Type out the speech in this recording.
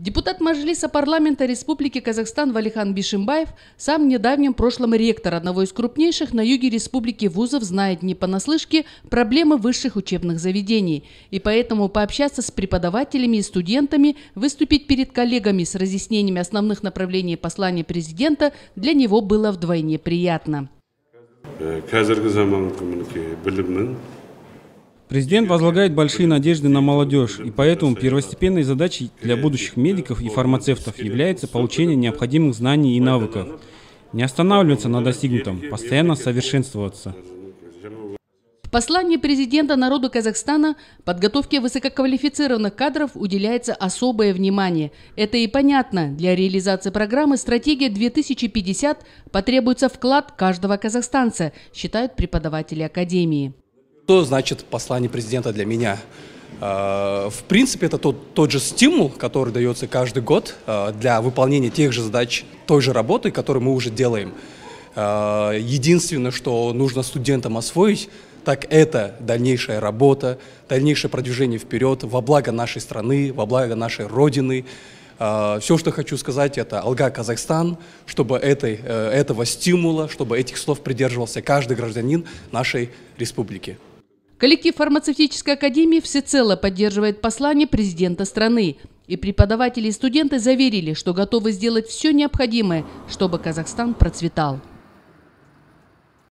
Депутат Мажилиса парламента Республики Казахстан Валихан Бишимбаев, сам в недавнем прошлом ректор одного из крупнейших на юге республики вузов, знает не понаслышке проблемы высших учебных заведений. И поэтому пообщаться с преподавателями и студентами, выступить перед коллегами с разъяснениями основных направлений послания президента для него было вдвойне приятно. Президент возлагает большие надежды на молодежь, и поэтому первостепенной задачей для будущих медиков и фармацевтов является получение необходимых знаний и навыков. Не останавливаться на достигнутом, постоянно совершенствоваться. В послании президента народу Казахстана подготовке высококвалифицированных кадров уделяется особое внимание. Это и понятно. Для реализации программы «Стратегия 2050» потребуется вклад каждого казахстанца, считают преподаватели Академии. Что значит послание президента для меня? А, в принципе, это тот, тот же стимул, который дается каждый год а, для выполнения тех же задач, той же работы, которую мы уже делаем. А, единственное, что нужно студентам освоить, так это дальнейшая работа, дальнейшее продвижение вперед во благо нашей страны, во благо нашей Родины. Все, что хочу сказать, это «Алга Казахстан», чтобы этой, э, этого стимула, чтобы этих слов придерживался каждый гражданин нашей республики. Коллектив фармацевтической академии всецело поддерживает послание президента страны. И преподаватели и студенты заверили, что готовы сделать все необходимое, чтобы Казахстан процветал.